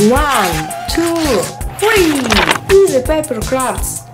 One, two, three! Easy paper crafts!